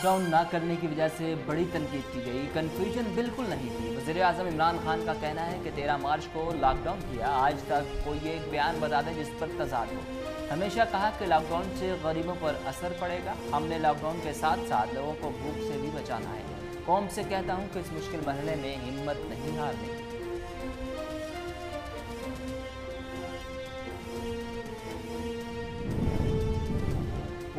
Lockdown न करने की वजह से बड़ी तनकीद की गई। कन्फ्यूज़न बिल्कुल नहीं थी। वज़ीर अजम इमरान खान का कहना है कि तेरह मार्च को लॉकडाउन किया। आज तक कोई एक बयान बता दें जिस पर तजाद हो। हमेशा कहा कि लॉकडाउन से गरीबों पर असर पड़ेगा। हमने लॉकडाउन के साथ साथ लोगों को भूख से भी बचाना है। कौम से कहता हूँ कि इस मुश्किल मरहले में हिम्मत नहीं हारने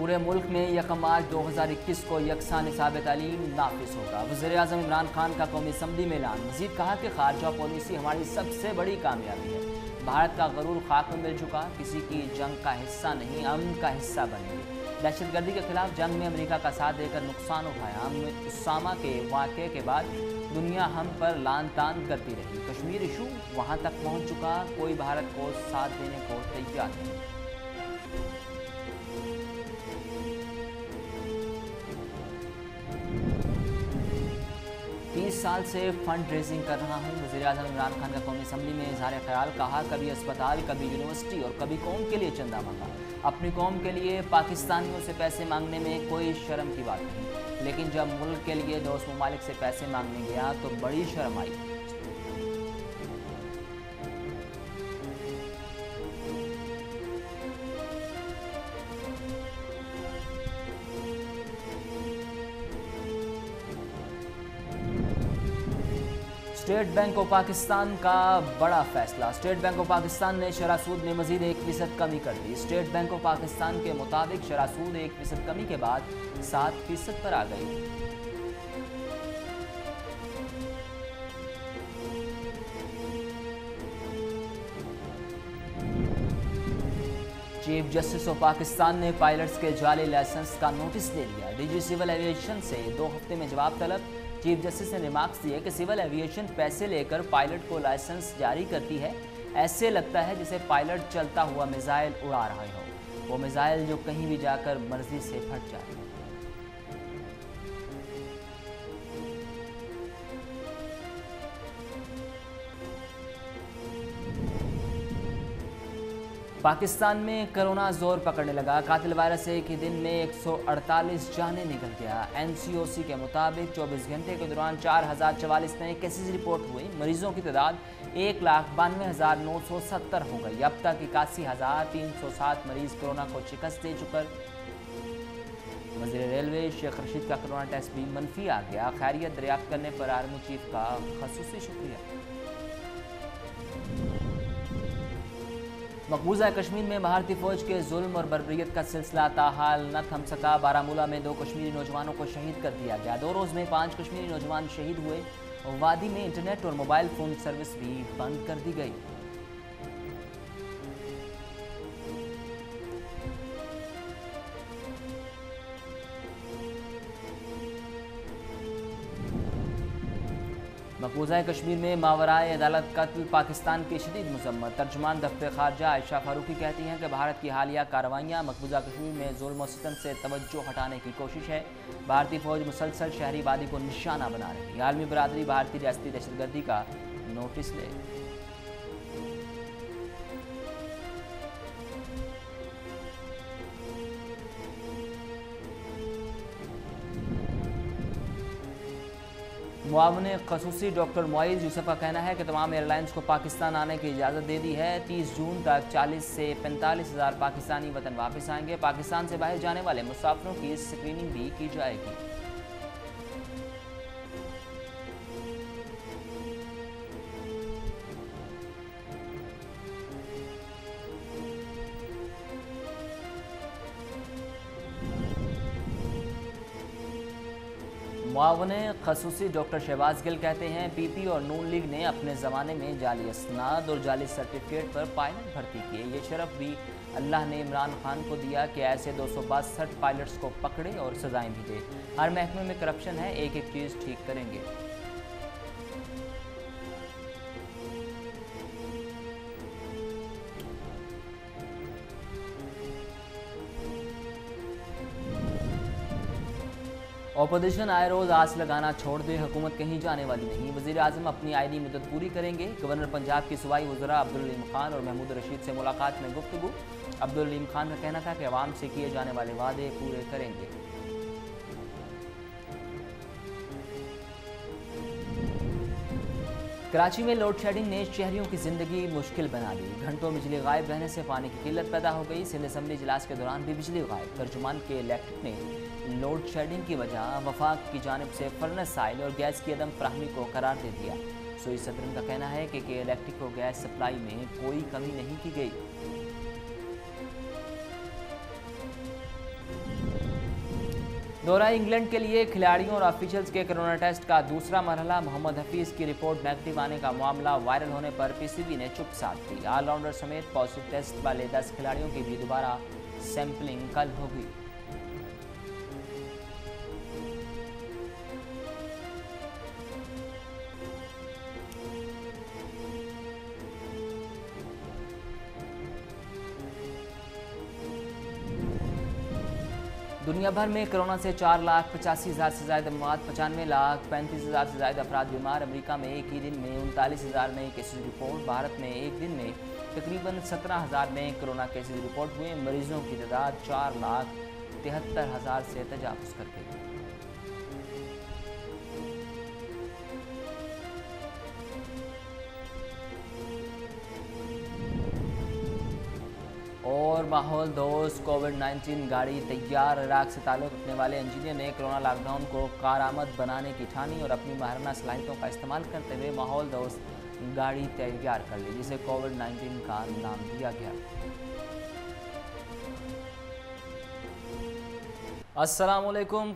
पूरे मुल्क में यकम मार्च दो हज़ार इक्कीस को यकसा निसाब तालीम नाफिज होगा। वजी अजम इमरान खान का कौमी असम्बली में ऐलान। मजीद कहा कि खारजा पॉलिसी हमारी सबसे बड़ी कामयाबी है। भारत का गरूर खाक में मिल चुका, किसी की जंग का हिस्सा नहीं, अमन का हिस्सा बनेंगे। दहशत गर्दी के खिलाफ जंग में अमेरिका का साथ देकर नुकसान उठाया। उसामा के वाक़े के बाद दुनिया हम पर लान तान करती रही। कश्मीर इशू वहाँ तक पहुँच चुका, कोई भारत को साथ देने को तैयार नहीं। तीस साल से फंड रेजिंग कर रहा हूँ। वजी अजम इमरान खान का कौमी असम्बली में इजहार ख्याल कहा, कभी अस्पताल, कभी यूनिवर्सिटी और कभी कौम के लिए चंदा मांगा। अपनी कौम के लिए पाकिस्तानियों से पैसे मांगने में कोई शर्म की बात नहीं। लेकिन जब मुल्क के लिए दोस्त ममालिक से पैसे मांगने गया तो बड़ी शर्म आई। स्टेट बैंक ऑफ़ पाकिस्तान का बड़ा फैसला। स्टेट बैंक ऑफ़ पाकिस्तान ने शरासूद में मजीद एक फ़ीसद कमी कर दी। स्टेट बैंक ऑफ़ पाकिस्तान के मुताबिक शरासूद एक फ़ीसद कमी के बाद सात फ़ीसद पर आ गई। चीफ जस्टिस ऑफ़ पाकिस्तान ने पायलट्स के जाली लाइसेंस का नोटिस दे दिया। डीजी सिविल एविएशन से दो हफ़्ते में जवाब तलब। चीफ जस्टिस ने रिमार्क्स दिए कि सिविल एविएशन पैसे लेकर पायलट को लाइसेंस जारी करती है। ऐसे लगता है जैसे पायलट चलता हुआ मिसाइल उड़ा रहे हो। वो मिसाइल जो कहीं भी जाकर मर्ज़ी से फट जाए पाकिस्तान में कोरोना ज़ोर पकड़ने लगा। कातिल वायरस एक ही दिन में 148 जाने निकल गया। एनसीओसी के मुताबिक 24 घंटे के दौरान चार हज़ार चवालीस नए केसेज रिपोर्ट हुए। मरीजों की तादाद एक लाख बानवे हज़ार नौ सौ सत्तर हो गई। अब तक इक्यासी हज़ार तीन सौ सात मरीज़ कोरोना को शिकस्त दे चुकर वज़ीर रेलवे शेख रशीद का कोरोना टेस्ट भी मनफी आ गया। खैरियत दरियाफ्त करने पर आर्मी चीफ का खसूसी शुक्रिया। मकबूजा कश्मीर में भारतीय फौज के जुल्म और बरबरीत का सिलसिला ताहाल न थम सका। बारामूला में दो कश्मीरी नौजवानों को शहीद कर दिया गया। दो रोज़ में पाँच कश्मीरी नौजवान शहीद हुए। वादी में इंटरनेट और मोबाइल फ़ोन सर्विस भी बंद कर दी गई। मकबूजा कश्मीर में मावराए अदालत कत्ल पाकिस्तान की शदीद मजम्मत तर्जमान दफ्तर खारजा आयशा फारूकी कहती हैं कि भारत की हालिया कार्रवाइयाँ मकबूजा कश्मीर में जुल्म सितम से तवज्जो हटाने की कोशिश है। भारतीय फौज मुसलसल शहरी वादी को निशाना बना रही है। आलमी बरदरी भारतीय रियासती दहशतगर्दी का नोटिस ले मुआवन खसूसी डॉक्टर मोइज़ यूसफ का कहना है कि तमाम एयरलाइंस को पाकिस्तान आने की इजाज़त दे दी है। 30 जून तक 40 से पैंतालीस हज़ार पाकिस्तानी वतन वापस आएँगे। पाकिस्तान से बाहर जाने वाले मुसाफिरों की स्क्रीनिंग भी की जाएगी। मुआवन खसूसी डॉक्टर शहबाज गिल कहते हैं पीपी और नून लीग ने अपने ज़माने में जाली इसनाद और जाली सर्टिफिकेट पर पायलट भर्ती किए। ये शरफ भी अल्लाह ने इमरान खान को दिया कि ऐसे दो सौ बासठ पायलट्स को पकड़े और सजाएँ भी दे। हर महकमे में करप्शन है एक एक चीज़ ठीक करेंगे। अपोजिशन आए रोज आस लगाना छोड़ दे, हुकूमत कहीं जाने वाली नहीं। वज़ीर आज़म अपनी आयनी मदद पूरी करेंगे। गवर्नर पंजाब की सुबाई वजरा अब्दुलम खान और महमूद रशीद से मुलाकात में गुफ्तु अब्दुलम खान का कहना था कि आवाम से किए जाने वाले वादे पूरे करेंगे। कराची में लोड शेडिंग ने शहरियों की ज़िंदगी मुश्किल बना दी। घंटों बिजली गायब रहने से पानी की किल्लत पैदा हो गई। सिंध असम्बली इजलास के दौरान भी बिजली गायब। तर्जुमान के इलेक्ट्रिक ने लोड शेडिंग की वजह वफाक की जानब से फर्नस साइल और गैस की अदम फ्राहमी को करार दे दिया। सोई सदरन का कहना है कि इलेक्ट्रिक और गैस सप्लाई में कोई कमी नहीं की गई। दौरा इंग्लैंड के लिए खिलाड़ियों और ऑफिशियल्स के कोरोना टेस्ट का दूसरा मरहला। मोहम्मद हफीज़ की रिपोर्ट नेगेटिव आने का मामला वायरल होने पर पीसीबी ने चुप साध दी ऑलराउंडर समेत पॉजिटिव टेस्ट वाले दस खिलाड़ियों की भी दोबारा सैंपलिंग कल होगी दुनिया भर में कोरोना से चार लाख पचासी हज़ार से ज़्यादा मौत, पचानवे लाख पैंतीस हज़ार से ज़्यादा अफराद बीमार। अमेरिका में एक ही दिन में उनतालीस हज़ार नए केसेज रिपोर्ट। भारत में एक दिन में तकरीबन सत्रह हज़ार नए कोरोना केसेज रिपोर्ट हुए। मरीजों की तादाद चार लाख तिहत्तर हज़ार से तजावज़ कर गई और माहौल दोस्त कोविड 19 गाड़ी तैयार इराक से ताल्लुक़ रखने वाले इंजीनियर ने कोरोना लॉकडाउन को कारामद बनाने की ठानी और अपनी महाराना सलाहियतों का इस्तेमाल करते हुए माहौल दोस्त गाड़ी तैयार कर ली, जिसे कोविड 19 का नाम दिया गया। असलम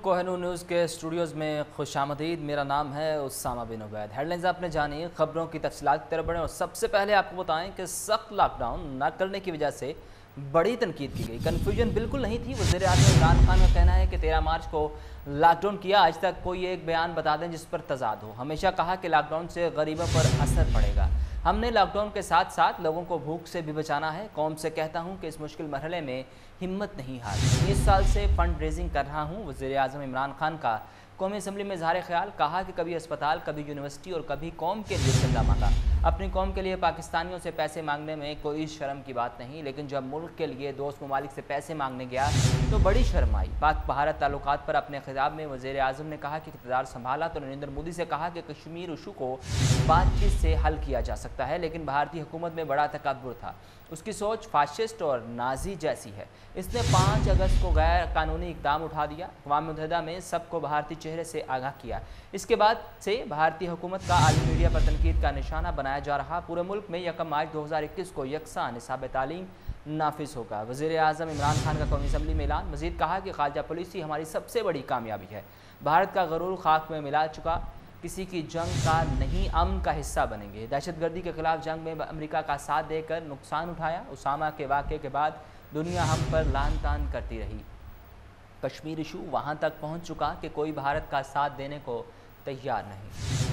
कोहनू न्यूज़ के स्टूडियोज़ में खुश आमदीद। मेरा नाम है उसामा बिन उबैद। हेडलाइंस आपने जानी, खबरों की तफसलात की तरफ़ बढ़ें और सबसे पहले आपको बताएँ कि सख्त लॉकडाउन न करने की वजह से बड़ी तनकीद की गई। कन्फ्यूज़न बिल्कुल नहीं थी। वजी अजम इमरान खान का कहना है कि तेरह मार्च को लॉकडाउन किया। आज तक कोई एक बयान बता दें जिस पर तजाद हो। हमेशा कहा कि लॉकडाउन से गरीबों पर असर पड़ेगा। हमने लॉकडाउन के साथ साथ लोगों को भूख से भी बचाना है। कौम से कहता हूँ कि इस मुश्किल मरहले में हिम्मत नहीं हारी। बीस साल से फंड रेजिंग कर रहा हूँ वजी अजम इमरान खान का। कौमी असम्बली में इजहार ख्याल कहा कि कभी अस्पताल, कभी यूनिवर्सिटी और कभी कौम के लिए चंदा मांगा अपनी कौम के लिए पाकिस्तानियों से पैसे मांगने में कोई शर्म की बात नहीं, लेकिन जब मुल्क के लिए दोस्त ममालिक से पैसे मांगने गया तो बड़ी शर्म आई। पाक भारत ताल्लुक पर अपने खिताब में वज़ीर अजम ने कहा कि इकतदार संभाला तो नरेंद्र मोदी से कहा कि कश्मीर इशू को बातचीत से हल किया जा सकता है, लेकिन भारतीय हुकूमत में बड़ा तकबर था। उसकी सोच फाशिस्ट और नाजी जैसी है। इसने पाँच अगस्त को गैर कानूनी इकदाम उठा दिया। अकवा मुतहदा में सबको भारतीय चेहरे से आगाह किया। इसके बाद से भारतीय हुकूमत का आलमी मीडिया पर तनकीद का निशाना बनाया जा रहा। पूरे मुल्क में यकम मार्च दो हज़ार इक्कीस को यकसा निसाब तालीम नाफिज होगा। वज़ीर अजम इमरान खान का कौमी असम्बली में ऐलान। मजीद कहा कि खारजा पॉलिसी हमारी सबसे बड़ी कामयाबी है। भारत का गरूर खाक में मिला चुका। किसी की जंग का नहीं अमन का हिस्सा बनेंगे। दहशत गर्दी के खिलाफ जंग में अमेरिका का साथ देकर नुकसान उठाया। उसामा के वाक़े के बाद दुनिया हम पर लान तान करती रही। कश्मीर इशू वहाँ तक पहुँच चुका कि कोई भारत का साथ देने को तैयार नहीं।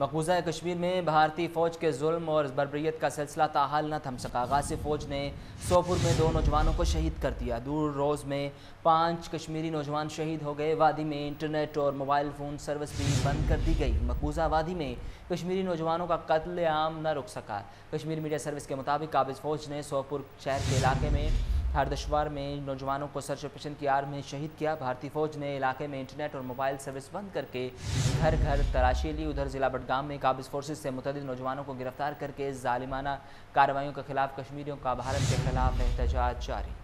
मकबूजा कश्मीर में भारतीय फ़ौज के जुल्म और बरबरीत का सिलसिला ताहाल न थम सका गासिब फ़ौज ने सोपुर में दो नौजवानों को शहीद कर दिया। दूर रोज़ में पाँच कश्मीरी नौजवान शहीद हो गए। वादी में इंटरनेट और मोबाइल फ़ोन सर्विस भी बंद कर दी गई। मकबूजा वादी में कश्मीरी नौजवानों का कत्ल आम न रुक सका। कश्मीर मीडिया सर्विस के मुताबिक, काबिज फ़ौज ने सोपुर शहर के इलाके में हरदशवार में नौजवानों को सर्च ऑपरेशन की आड़ में शहीद किया। भारतीय फौज ने इलाके में इंटरनेट और मोबाइल सर्विस बंद करके घर घर तलाशी ली। उधर जिला बडगाम में काबिज फोर्सेज से मुतद नौजवानों को गिरफ़्तार करके जालिमाना कार्रवाई के खिलाफ कश्मीरियों का भारत के खिलाफ एहतजाज जारी।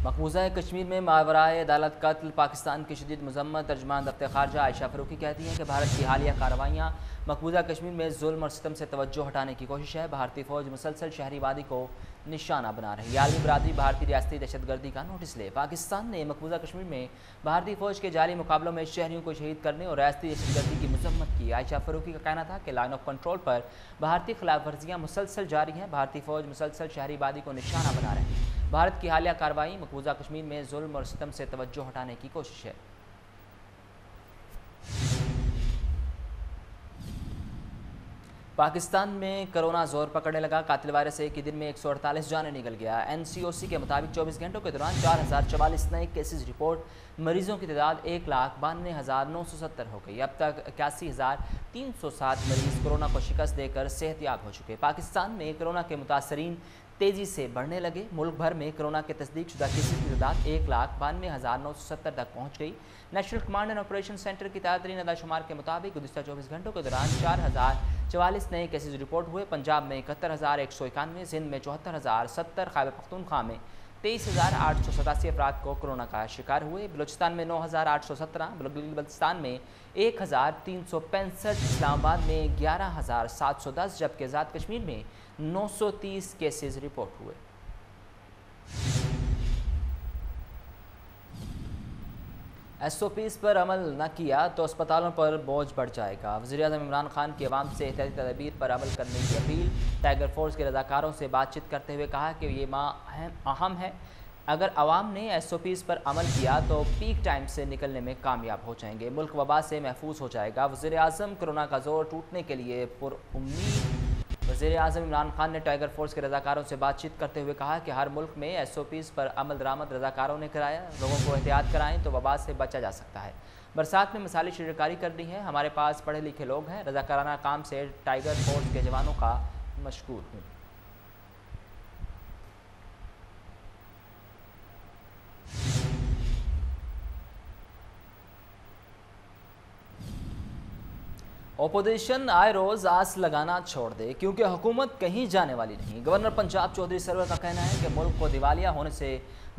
मकबूजा कश्मीर में मावराए अदालत कत्ल, पाकिस्तान की शदीद मजम्मत तर्जमान दफ्तर खारजा आयशा फरूकी कहती हैं कि भारत की हालिया कार्रवाइयाँ मकबूजा कश्मीर में जुल्म और सितम से तवज्जो हटाने की कोशिश है। भारतीय फ़ौज मुसलसल शहरी वादी को निशाना बना रही आलमी बरदरी भारतीय रियाती दहशत गर्दी का नोटिस ले। पाकिस्तान ने मकबूजा कश्मीर में भारतीय फ़ौज के जाली मुकाबलों में शहरीों को शहीद करने और रियाती दहशत गर्दी की मजम्मत की। आयशा फरूकी का कहना था कि लाइन ऑफ़ कंट्रोल पर भारतीय खिलाफ वर्जियाँ मुसलसल जारी हैं। भारतीय फ़ौज मुसलसल शहरी वादी को निशाना बना रहे हैं। भारत की हालिया कार्रवाई मकबूजा कश्मीर में जुल्म और सितम से तवज्जो हटाने की कोशिश है। पाकिस्तान में कोरोना ज़ोर पकड़ने लगा। कातिल वायरस एक ही दिन में एक सौ अड़तालीस जाने निकल गया। एनसीओसी के मुताबिक 24 घंटों के दौरान चार हज़ार चवालीस नए केसेज रिपोर्ट। मरीजों की तादाद एक लाख बानवे हज़ार नौ सौ सत्तर हो गई। अब तक इक्यासी हज़ार तीन सौ सात मरीज़ कोरोना को शिकस्त देकर सेहतियाब हो चुके। पाकिस्तान में कोरोना के मुतासरीन तेज़ी से बढ़ने लगे। मुल्क भर में कोरोना के तस्दीक शुदा केसेज की तादाद एक लाख बानवे हज़ार नौ सौ सत्तर तक पहुँच गई। National command and operation centre की तादरीन अदाशुमार के मुताबिक गुजशत चौबीस घंटों के दौरान चार हज़ार चवालीस नए केसेज रिपोर्ट हुए। पंजाब में इकहत्तर हज़ार एक सौ इक्यानवे, सिंध में चौहत्तर हज़ार सत्तर खैबर पख्तूनख्वा में तेईस हज़ार आठ सौ सतासी अपराध को कोरोना का शिकार हुए। बलूचिस्तान में नौ हज़ार आठ सौ सत्रह, बलोचिस्तान में एक हज़ार तीन सौ पैंसठ, इस्लामाबाद में ग्यारह हज़ार सात सौ दस, जबकि आज़ाद कश्मीर में नौ सौ तीस केसेज रिपोर्ट हुए। एस ओ पीज़ पर अमल न किया तो अस्पतालों पर बोझ बढ़ जाएगा। वजी अजम इमरान खान की आवाम से एहतियाती तदबीर पर अमल करने की अपील, टाइगर फोर्स के रजाकारों से बातचीत करते हुए कहा कि ये माँ अहम है। अगर आवाम ने एस ओ पीज़ पर अमल किया तो पीक टाइम से निकलने में कामयाब हो जाएँगे। मुल्क वबा से महफूज हो जाएगा। वजी अजम कोरोना का ज़ोर टूटने के लिए पुरुद वजी अजम इमरान खान ने टाइगर फोर्स के रजाकारों से बातचीत करते हुए कहा कि हर मुल्क में एस ओ पीज़ पर अमल दरामद रजाकारों ने कराया, लोगों को एहतियात कराएँ तो वबा से बचा जा सकता है। बरसात में मिसाली शिरकारी करनी है, हमारे पास पढ़े लिखे लोग हैं, रजाकाराना काम से टाइगर फोर्स के जवानों का मशहूर हूँ। ओपोजिशन आए रोज़ आस लगाना छोड़ दे, क्योंकि हुकूमत कहीं जाने वाली नहीं। गवर्नर पंजाब चौधरी सरवर का कहना है कि मुल्क को दिवालिया होने से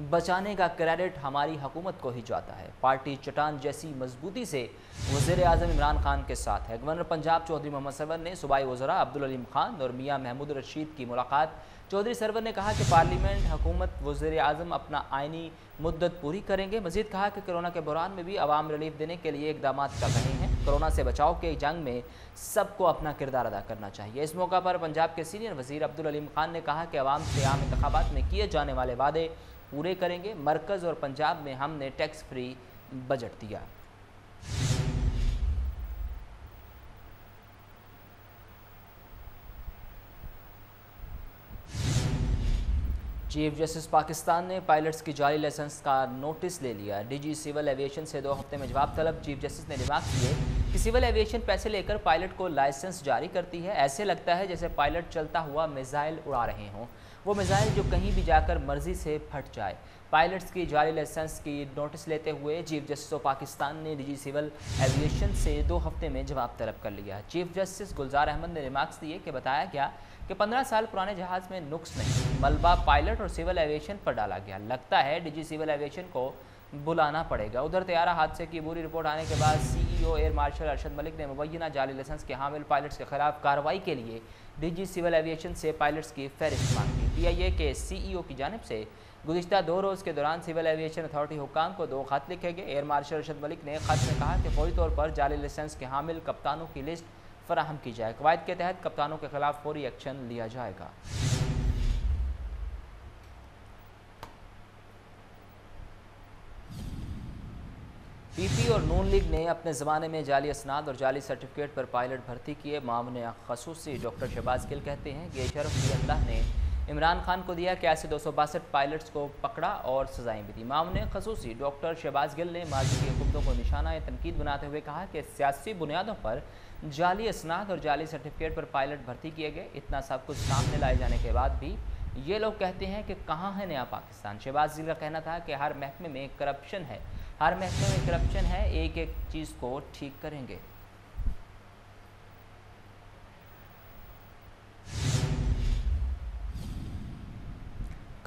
बचाने का क्रेडिट हमारी हुकूमत को ही जाता है। पार्टी चटान जैसी मजबूती से वज़ीर अजम इमरान खान के साथ है। गवर्नर पंजाब चौधरी मोहम्मद सरवर ने सूबाई वजरा अब्दुल अलीम खान और मियाँ महमूद रशीद की मुलाकात चौधरी सरवर ने कहा कि पार्लियामेंट, हुकूमत, वज़ीर अजम अपना आइनी मुद्दत पूरी करेंगे। मजीद कहा कि कोरोना के बहरान में भी आवाम रिलीफ देने के लिए इकदाम कर रहे हैं। कोरोना से बचाव के जंग में सबको अपना किरदार अदा करना चाहिए। इस मौका पर पंजाब के सीनियर वज़ीर अब्दुल अलीम खान ने कहा कि आवाम से आम इंतबात में किए जाने वाले वादे पूरे करेंगे। मरकज़ और पंजाब में हमने टैक्स फ्री बजट दिया। चीफ जस्टिस पाकिस्तान ने पायलट्स की जारी लाइसेंस का नोटिस ले लिया। डीजी सिविल एविएशन से दो हफ़्ते में जवाब तलब, चीफ जस्टिस ने रिमार्क किए कि सिविल एविएशन पैसे लेकर पायलट को लाइसेंस जारी करती है। ऐसे लगता है जैसे पायलट चलता हुआ मिसाइल उड़ा रहे हों। वो मिसाइल जो कहीं भी जाकर मर्ज़ी से फट जाए। पायलट्स की जाली लाइसेंस की नोटिस लेते हुए चीफ जस्टिस ऑफ़ पाकिस्तान ने निजी सिविल एविएशन से दो हफ़्ते में जवाब तलब कर लिया। चीफ जस्टिस गुलजार अहमद ने रिमार्क्स दिए कि बताया गया कि 15 साल पुराने जहाज़ में नुक्स नहीं, मलबा पायलट और सिविल एविएशन पर डाला गया। लगता है डिजी सिविल एविएशन को बुलाना पड़ेगा। उधर तैयारा हादसे की बुरी रिपोर्ट आने के बाद CEO air marshal Arshad Malik ने मुबैना जाली लाइसेंस के हामिल पायलट्स के खिलाफ कार्रवाई के लिए डीजी सिविल एविएशन से पायलट्स की फहरिस्त मांगी। पी आई ए के सीईओ की जानब से गुजशत दो रोज़ के दौरान सिविल एविएशन अथॉरिटी हुकाम को दो खत लिखे गए एयर मार्शल अरशद मलिक ने खत में कहा कि फौरी तौर पर जाली लाइसेंस के हामिल कप्तानों की लिस्ट फराहम की जाए। कवायद के तहत कप्तानों के खिलाफ फौरी एक्शन लिया जाएगा। पीपी और नून लीग ने अपने ज़माने में जाली असनाद और जाली सर्टिफिकेट पर पायलट भर्ती किए। मामन खसूसी डॉक्टर शहबाज गिल कहते हैं कि शरफ अल्लाह ने इमरान खान को दिया क्या से दो सौ बासठ पायलट्स को पकड़ा और सजाएँ भी दी। मामन खसूसी डॉक्टर शहबाज गिल ने माजी की हुकूमतों को निशाना या तनकीद बनाते हुए कहा कि सियासी बुनियादों पर जाली असनाद और जाली सर्टिफिकेट पर पायलट भर्ती किए गए। इतना सब कुछ सामने लाए जाने के बाद भी ये लोग कहते हैं कि कहाँ है नया पाकिस्तान? शहबाज गिल का कहना था कि हर महकमे में करप्शन है। हर महकमे में करप्शन है। एक एक चीज़ को ठीक करेंगे।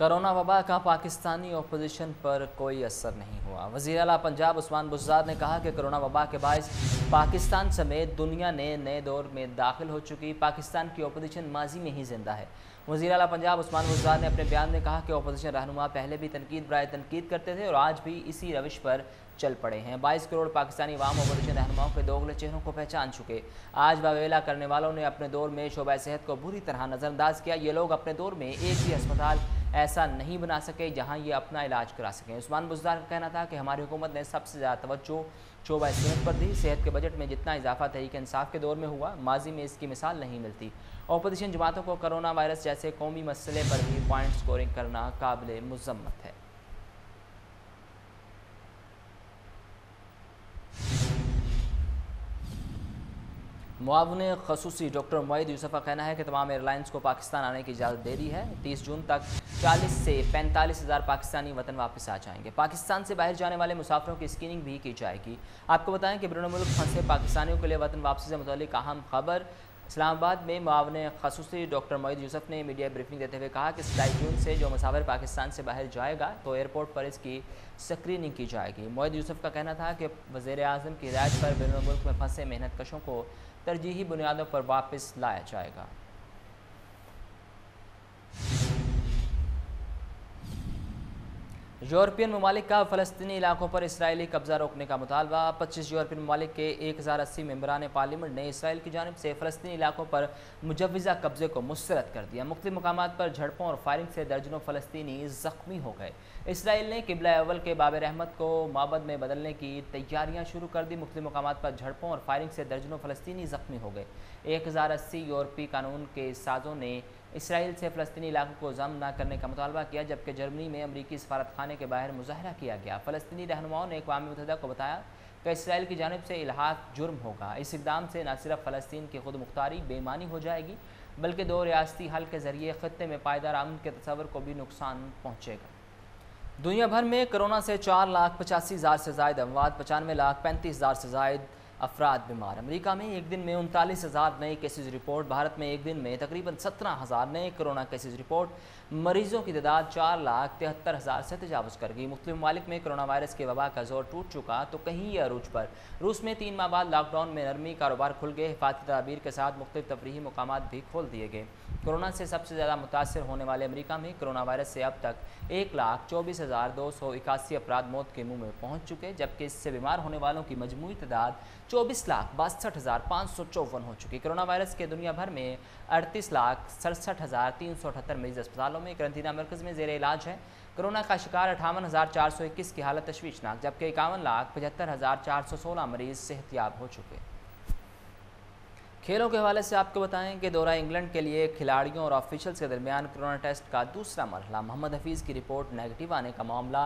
कोरोना वबा का पाकिस्तानी अपोजिशन पर कोई असर नहीं हुआ। वजी अला पंजाब उस्मान बुजार ने कहा कि करोना वबा के बायस पाकिस्तान समेत दुनिया ने नए दौर में दाखिल हो चुकी। पाकिस्तान की अपोजिशन माजी में ही ज़िंदा है। वजी अला पंजाब उस्मान बुजार ने अपने बयान में कहा कि अपोजिशन रहनुमा पहले भी तनकीद बर तनकीद करते थे और आज भी इसी रविश पर चल पड़े हैं। बाईस करोड़ पाकिस्तानी वाम अपोजिशन रहनुमाओं के दोगले चेहरों को पहचान चुके। आज वावेला करने वालों ने अपने दौर में शोबा सेहत को बुरी तरह नज़रअंदाज किया। ये लोग अपने दौर में एक ही अस्पताल ऐसा नहीं बना सके जहाँ ये अपना इलाज करा सकें। उस्मान बुजदार का कहना था कि हमारी हुकूमत ने सबसे ज़्यादा तवज्जो शोबा सेहत पर दी। सेहत के बजट में जितना इजाफा तहरीक इंसाफ के दौर में हुआ, माजी में इसकी मिसाल नहीं मिलती। अपोजिशन जमातों को करोना वायरस जैसे कौमी मसले पर भी पॉइंट स्कोरिंग करना काबिल मजम्मत है। मुआवन खसूसी डॉक्टर मोईद यूसुफ का कहना है कि तमाम एयरलाइंस को पाकिस्तान आने की इजाज़त दे दी है। तीस जून तक चालीस से पैंतालीस हज़ार पाकिस्तानी वतन वापस आ जाएँगे। पाकिस्तान से बाहर जाने वाले मुसाफरों की स्क्रीनिंग भी की जाएगी। आपको बताएँ कि बिरून मुल्क फंसे पाकिस्तानियों के लिए वतन वापसी से मुतल अहम खबर। इस्लामाबाद में मावन खसूसी डॉक्टर मोईद यूसुफ ने मीडिया ब्रीफिंग देते हुए कहा कि सताईस जून से जो मुसाफिर पाकिस्तान से बाहर जाएगा तो एयरपोर्ट पर इसकी स्क्रीनिंग की जाएगी। मोईद यूसुफ का कहना था कि वज़ी अजम की हिदायत पर बिन मुल्क में फंसे मेहनत कशों को तरजीही बुनियादों पर वापस लाया जाएगा। यूरोपियन ममालिक का फ़लस्तनी इलाकों पर इसराइली कब्ज़ा रोकने का मुतालबा। पच्चीस यूरोपियन ममालिक के एक हज़ार अस्सी मम्बरान पार्लियामेंट ने इसराइल की जानब से फ़लस्तनी इलाकों पर मुजवज़ा कब्ज़े को मुस्रद कर दिया। मुख्त मकाम पर झड़पों और फायरिंग से दर्जनों फ़लस्तनी ज़ख्मी हो गए। इसराइल ने किबला अवल के बाबर अहमद को माबद में बदलने की तैयारियाँ शुरू कर दी। मुख्त मकाम पर झड़पों और फायरिंग से दर्जनों फ़लस्तनी ज़ख्मी हो गए। एक हज़ार अस्सी यूरोपी कानून के साजों ने इसराइल से फ़लस्तनी इलाकों को जम न करने का मुतालबा किया, जबकि जर्मनी में अमरीकी सफारत खाने के बाहर मुजाहरा किया गया। फ़लस्तनी रहनुमाओं ने अकवा मुतहदा को बताया कि इसराइल की जानब से इलाहाक जुर्म होगा। इस इकदाम से न सिर्फ़ फ़लस्तीन की खुद मुख्तारी बेमानी हो जाएगी, बल्कि दो रियासती हल के ज़रिए ख़त्े में पायदार अमन के तस्वर को भी नुकसान पहुँचेगा। दुनिया भर में कोरोना से चार लाख पचासी हज़ार से जायद, अमवाद पचानवे लाख पैंतीस हज़ार से जायद अफराद बीमार। अमेरिका में एक दिन में उनतालीस हज़ार नए केसेज रिपोर्ट भारत में एक दिन में तकरीबन सत्रह हज़ार नए कोरोना केसेज रिपोर्ट मरीजों की तादाद चार लाख तिहत्तर हज़ार से तजावज़ कर गई। मुख्तु ममालिक में कोरोना वायरस के वबा का ज़ोर टूट चुका तो कहीं अरूज पर। रूस में तीन माह बाद लॉकडाउन में नरमी कारोबार खुल गए। हिफाती तदाबीर के साथ मुख्तु तफरी मकाम भी खोल दिए गए। कोरोना से सबसे ज़्यादा मुतासर होने वाले अमरीका में कोरोना वायरस से अब तक एक लाख चौबीस हज़ार दो सौ इक्यासी अपराध मौत के मुँह में पहुँच चुके जबकि इससे बीमार होने वालों की मजमू तादाद चौबीस लाख बासठ हज़ार पाँच सौ चौवन हो चुकी कोरोना वायरस के दुनिया भर में अड़तीस लाख सड़सठ हज़ार तीन सौ अठहत्तर मरीज़ अस्पतालों में करंतना मरकज़ में जेर इलाज है। कोरोना का शिकार अठावन हज़ार चार सौ इक्कीस की हालत तशवीशनाक, जबकि इक्यावन लाख पचहत्तर हज़ार चार सौ सोलह मरीज़ सेहतियाब हो चुके खेलों के हवाले से आपको बताएँ कि दौरा इंग्लैंड के लिए खिलाड़ियों और ऑफिशियल्स के दरमियान कोरोना टेस्ट का दूसरा मरहला। मोहम्मद हफीज़ की रिपोर्ट नेगेटिव आने का मामला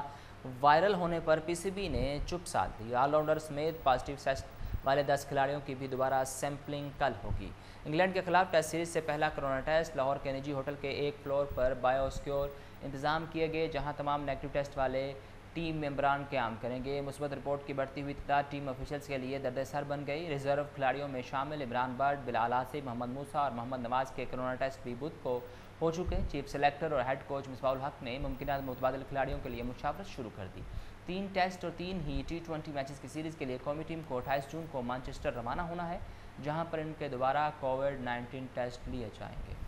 वायरल होने पर पीसीबी ने चुप साध दी। ऑलराउंडर समेत पॉजिटिव टेस्ट वाले दस खिलाड़ियों की भी दोबारा सैम्पलिंग कल होगी। इंग्लैंड के खिलाफ टेस्ट सीरीज़ से पहला कोरोना टेस्ट लाहौर के निजी होटल के एक फ्लोर पर बायोस्क्योर इंतज़ाम किए गए, जहाँ तमाम नेगेटिव टेस्ट वाले टीम मेम्बरान क्याम करेंगे। मुस्बत रिपोर्ट की बढ़ती हुई तादाद टीम ऑफिशल्स के लिए दर्द सर बन गई। रिज़र्व खिलाड़ियों में शामिल इमरान बट बिलाल आसिफ, मोहम्मद मूसा और मोहम्मद नवाज़ के कोरोना टेस्ट भी बुध को हो चुके हैं। चीफ सेलेक्टर और हेड कोच मिसबाउल हक ने मुमकिन मुतबादल खिलाड़ियों के लिए मुशावरत शुरू कर दी। तीन टेस्ट और तीन ही टी ट्वेंटी मैचेस की सीरीज़ के लिए कौमी टीम को अट्ठाईस जून को मानचेस्टर रवाना होना है, जहाँ पर इनके दोबारा कोविड 19 टेस्ट लिए जाएँगे।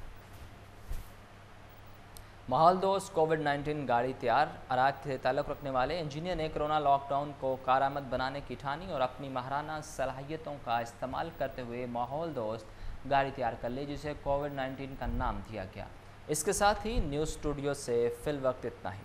माहौल दोस्त कोविड 19 गाड़ी तैयार। अराक से ताल्लुक़ रखने वाले इंजीनियर ने कोरोना लॉकडाउन को कारामद बनाने की ठानी और अपनी महाराना सलाहियतों का इस्तेमाल करते हुए माहौल दोस्त गाड़ी तैयार कर ली, जिसे कोविड 19 का नाम दिया गया। इसके साथ ही न्यूज़ स्टूडियो से फिल वक्त इतना ही।